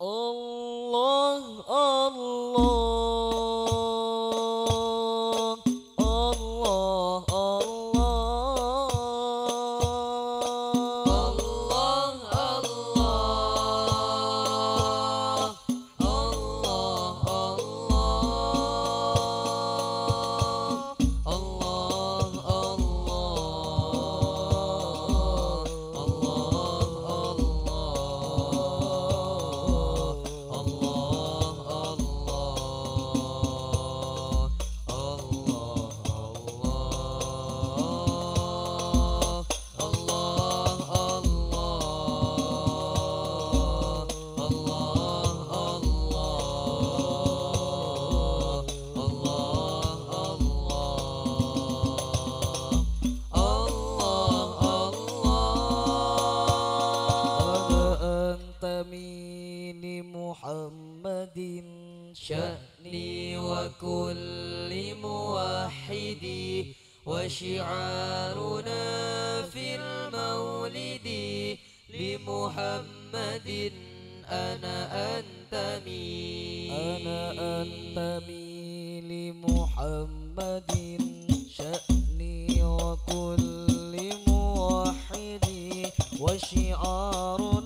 Oh. للموحد وشعارنا في المولد لمحمد أنا أنتمي أنا أنتمي لمحمد شأني وكل موحدي وشعارنا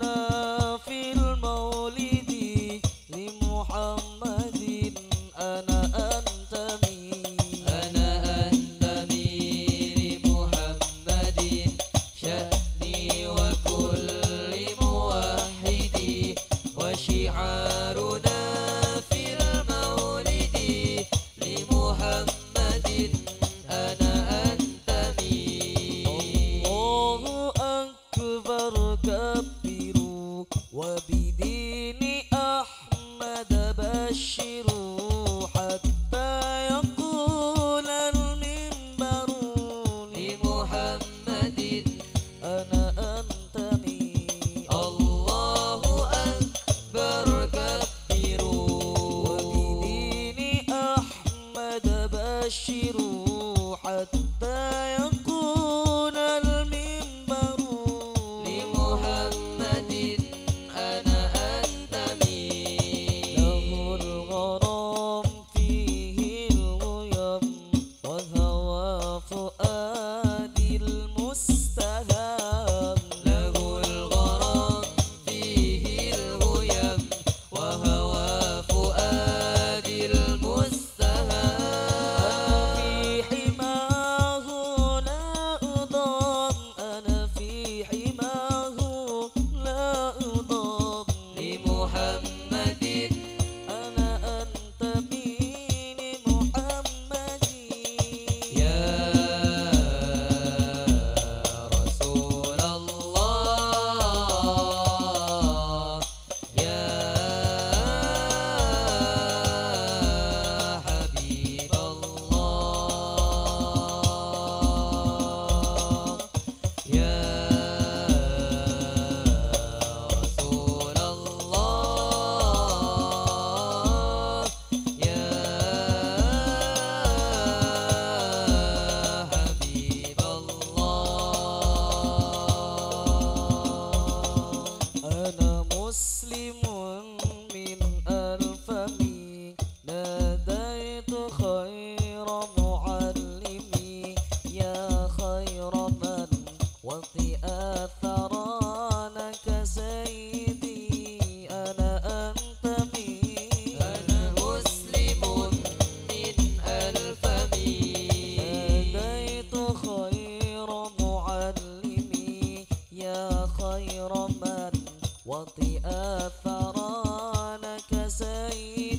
أفرانك سيد